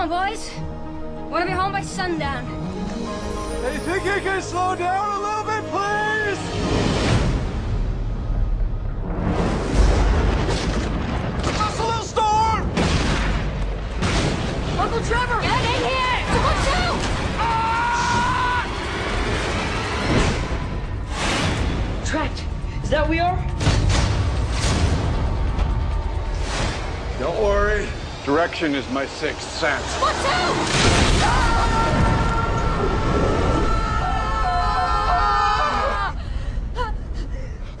on, boys. Want to be home by sundown. Hey, think you can slow down a little bit, please? Just a little storm! Uncle Trevor, get in here! Look out! Ah! Tracked. Is that we are? Don't worry. Direction is my sixth sense. What's out!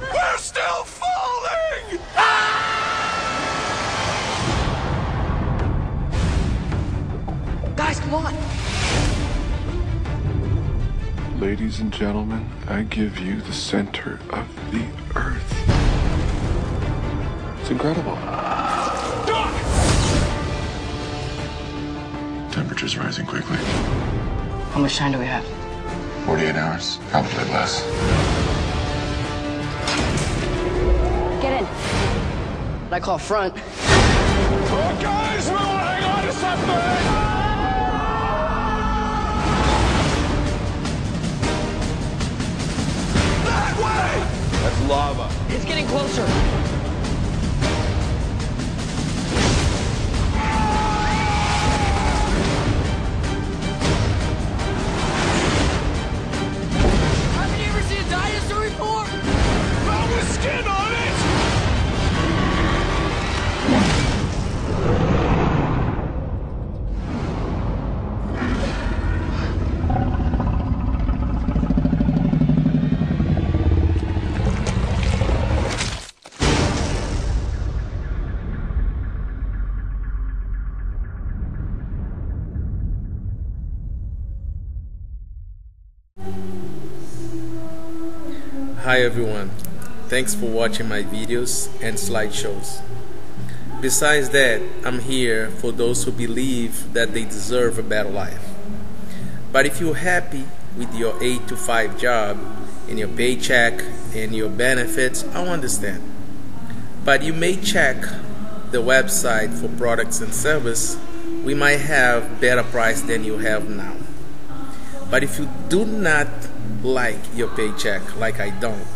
We're still falling! Guys, come on. Ladies and gentlemen, I give you the center of the earth. It's incredible. Temperature's rising quickly. How much time do we have? 48 hours, probably less. Get in. I call front. Oh, guys, we want to hang on to something! That way! That's lava. It's getting closer. Hi everyone, thanks for watching my videos and slideshows. Besides that, I'm here for those who believe that they deserve a better life. But if you're happy with your 8 to 5 job and your paycheck and your benefits, I understand. But you may check the website for products and service, we might have better price than you have now. But if you do not like your paycheck, like I don't,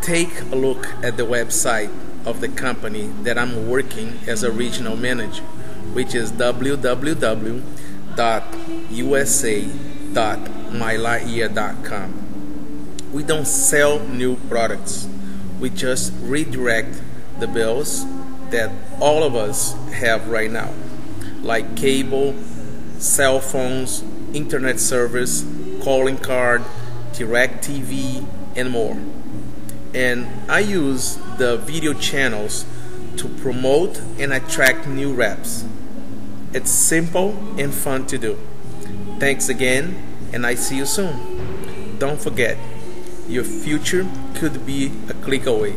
take a look at the website of the company that I'm working as a regional manager, which is www.usa.mylightyear.com. We don't sell new products, we just redirect the bills that all of us have right now, like cable, cell phones, internet service, calling card, DirecTV, and more. And I use the video channels to promote and attract new reps. It's simple and fun to do. Thanks again, and I see you soon. Don't forget, your future could be a click away.